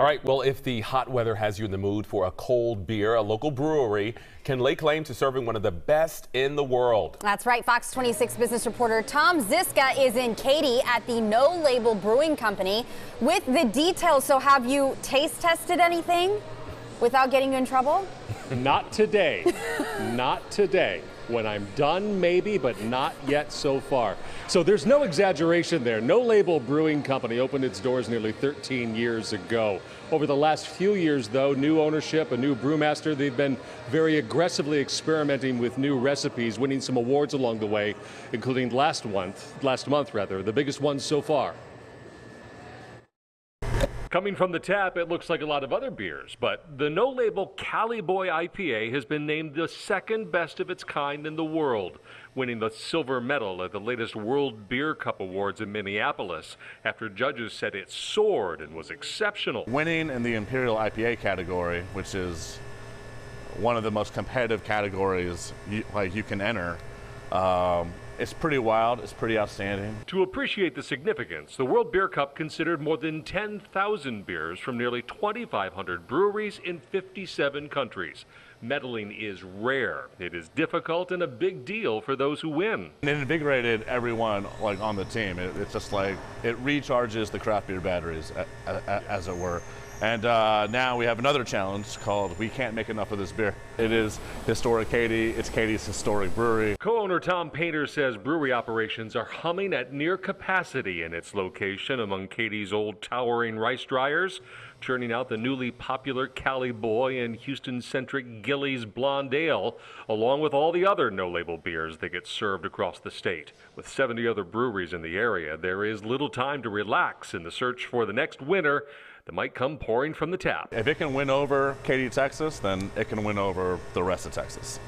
All right, well, if the hot weather has you in the mood for a cold beer, a local brewery can lay claim to serving one of the best in the world. That's right. Fox 26 business reporter Tom Zizka is in Katy at the No Label Brewing Company with the details. So, have you taste tested anything without getting you in trouble? Not today. Not today. When I'm done, maybe, but not yet so far. So there's no exaggeration there. No Label Brewing Company opened its doors nearly 13 years ago. Over the last few years, though, new ownership, a new brewmaster, they've been very aggressively experimenting with new recipes, winning some awards along the way, including last month, last month rather, the biggest one so far. Coming from the tap, it looks like a lot of other beers, but the no label Cali Boy IPA has been named the second best of its kind in the world, winning the silver medal at the latest World Beer Cup Awards in Minneapolis after judges said it soared and was exceptional. Winning in the Imperial IPA category, which is one of the most competitive categories you, like you can enter. Um, it's pretty wild. It's pretty outstanding. To appreciate the significance, the World Beer Cup considered more than 10,000 beers from nearly 2,500 breweries in 57 countries. Medaling is rare. It is difficult and a big deal for those who win. It invigorated everyone like on the team. It, it's just like it recharges the craft beer batteries, as it were. And uh, now we have another challenge called We Can't Make Enough of This Beer. It is historic Katy. It's Katy's historic brewery. Co-owner Tom Painter says brewery operations are humming at near capacity in its location among Katy's old towering rice dryers, churning out the newly popular Cali Boy and Houston-centric Gillies Blonde Ale, along with all the other no-label beers that get served across the state. With 70 other breweries in the area, there is little time to relax in the search for the next winner that might come pouring from the tap. If it can win over Katy, Texas, then it can win over the rest of Texas.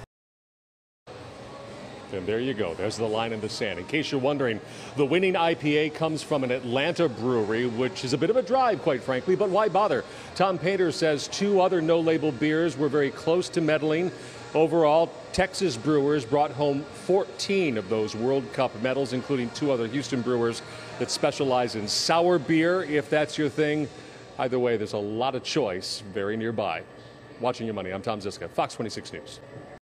And there you go. There's the line in the sand. In case you're wondering, the winning IPA comes from an Atlanta brewery, which is a bit of a drive, quite frankly, but why bother? Tom Painter says two other no label beers were very close to medaling. Overall, Texas brewers brought home 14 of those World Cup medals, including two other Houston brewers that specialize in sour beer, if that's your thing. Either way, there's a lot of choice very nearby. Watching your money, I'm Tom Zizka, Fox 26 News.